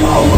Oh.